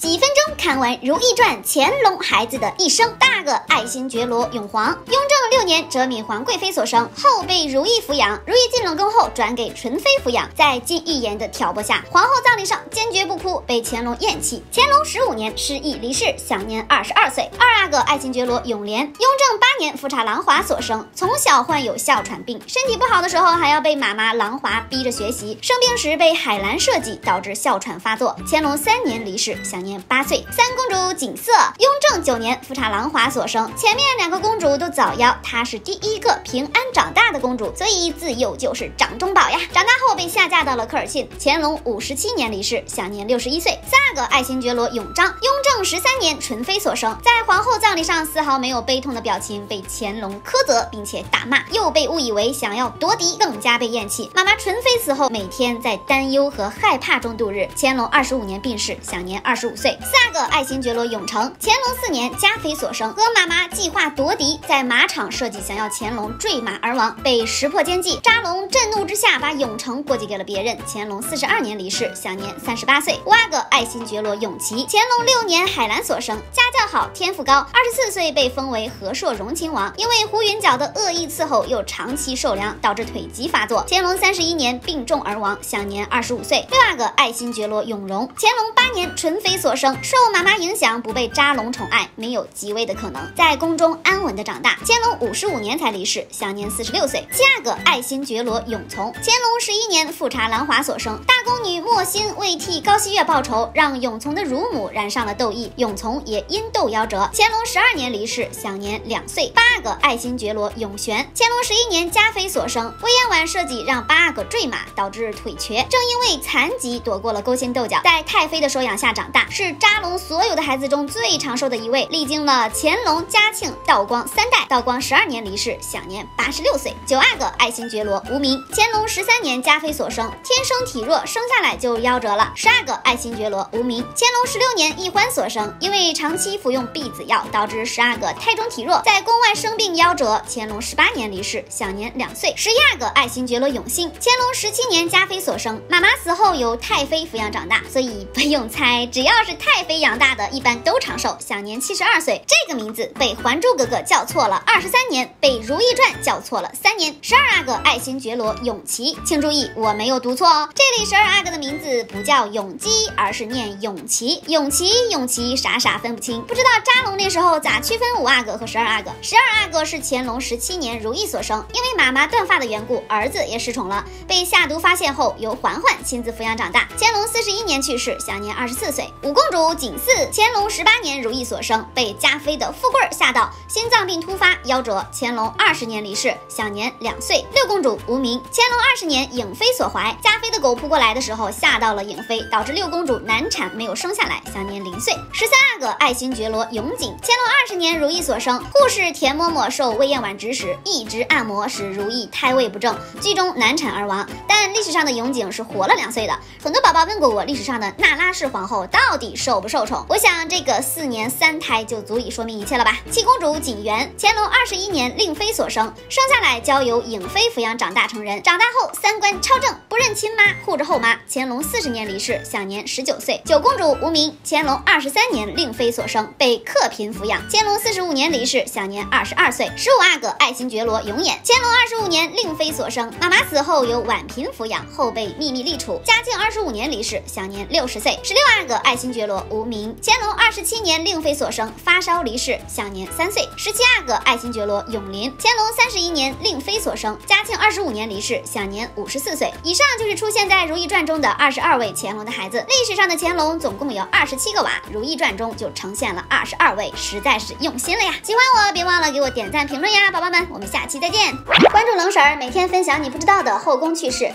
几分钟看完《如懿传》乾隆孩子的一生，大阿哥爱新觉罗永皇，雍正六年哲敏皇贵妃所生，后被如懿抚养。如懿进冷宫后，转给纯妃抚养。在金玉妍的挑拨下，皇后葬礼上坚决不哭，被乾隆厌弃。乾隆十五年失忆离世，享年二十二岁。二阿哥爱新觉罗永琏，雍正八年富察琅华所生，从小患有哮喘病，身体不好的时候还要被妈妈琅华逼着学习。生病时被海兰设计，导致哮喘发作。乾隆三年离世，享年年八岁。三公主景色，雍正九年富察琅华所生，前面两个公主都早夭，她是第一个平安长大的公主，所以自幼就是掌中宝呀。长大后被下嫁到了科尔沁，乾隆五十七年离世，享年六十一岁。三阿哥爱新觉罗永璋，雍正十三年纯妃所生，在皇后葬礼上丝毫没有悲痛的表情，被乾隆苛责并且打骂，又被误以为想要夺嫡，更加被厌弃。妈妈纯妃死后，每天在担忧和害怕中度日。乾隆二十五年病逝，享年二十五。四阿哥爱新觉罗永成，乾隆四年嘉妃所生，和妈妈计划夺嫡，在马场设计想要乾隆坠马而亡，被识破奸计。扎龙震怒之下把永成过继给了别人。乾隆四十二年离世，享年三十八岁。五阿哥爱新觉罗永琪，乾隆六年海兰所生，家教好，天赋高，二十四岁被封为和硕荣亲王。因为胡云角的恶意伺候，又长期受凉，导致腿疾发作。乾隆三十一年病重而亡，享年二十五岁。六阿哥爱新觉罗永荣，乾隆八年纯妃所生，受妈妈影响，不被扎龙宠爱，没有即位的可能，在宫中安稳的长大。乾隆五十五年才离世，享年四十六岁。七阿哥爱新觉罗永从，乾隆十一年富察兰华所生，大宫女莫欣为替高熹月报仇，让永从的乳母染上了痘疫，永从也因痘夭折。乾隆十二年离世，享年两岁。八阿哥爱新觉罗永璇，乾隆十一年嘉妃所生，魏延婉设计让八阿哥坠马，导致腿瘸，正因为残疾躲过了勾心斗角，在太妃的收养下长大，是扎龙所有的孩子中最长寿的一位，历经了乾隆、嘉庆、道光三代。道光十二年离世，享年八十六岁。九阿哥爱新觉罗无名，乾隆十三年嘉妃所生，天生体弱，生下来就夭折了。十阿哥爱新觉罗无名，乾隆十六年奕欢所生，因为长期服用避子药，导致十阿哥胎中体弱，在宫外生病夭折。乾隆十八年离世，享年两岁。十一阿哥爱新觉罗永兴，乾隆十七年嘉妃所生，妈妈死后由太妃抚养长大，所以不用猜，只要是是太妃养大的，一般都长寿，享年七十二岁。这个名字被《还珠格格》叫错了二十三年，被《如懿传》叫错了三年。十二阿哥爱新觉罗永琪，请注意，我没有读错哦，这里十二阿哥的名字不叫永基，而是念永琪。永琪，永琪，傻傻分不清，不知道扎龙那时候咋区分五阿哥和十二阿哥。十二阿哥是乾隆十七年如懿所生，因为妈妈断发的缘故，儿子也失宠了，被下毒发现后，由嬛嬛亲自抚养长大。乾隆四十一年去世，享年二十四岁。五公主景四，乾隆十八年如懿所生，被嘉妃的富贵儿吓到，心脏病突发夭折。乾隆二十年离世，享年两岁。六公主无名，乾隆二十年颖妃所怀，嘉妃的狗扑过来的时候吓到了颖妃，导致六公主难产没有生下来，享年零岁。十三阿哥爱新觉罗永景，乾隆二十年如懿所生，护士田嬷嬷受魏嬿婉指使，一直按摩使如懿胎位不正，剧中难产而亡。但历史上的永景是活了两岁的。很多宝宝问过我，历史上的那拉氏皇后到底受不受宠？我想这个四年三胎就足以说明一切了吧。七公主景元，乾隆二十一年令妃所生，生下来交由颖妃抚养长大成人，长大后三观超正，不认亲妈，护着后妈。乾隆四十年离世，享年十九岁。九公主无名，乾隆二十三年令妃所生，被克嫔抚养。乾隆四十五年离世，享年二十二岁。十五阿哥爱新觉罗永琰，乾隆二十五年令妃所生，妈妈死后由婉嫔抚养，后被秘密立储。嘉靖二十五年离世，享年六十岁。十六阿哥爱新觉罗无名，乾隆二十七年令妃所生，发烧离世，享年三岁。十七阿哥爱新觉罗永璘，乾隆三十一年令妃所生，嘉庆二十五年离世，享年五十四岁。以上就是出现在《如懿传》中的二十二位乾隆的孩子。历史上的乾隆总共有二十七个娃，《如懿传》中就呈现了二十二位，实在是用心了呀！喜欢我别忘了给我点赞评论呀，宝宝们，我们下期再见。关注冷婶儿，每天分享你不知道的后宫趣事。